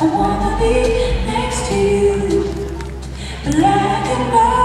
I wanna be next to you. Black and white.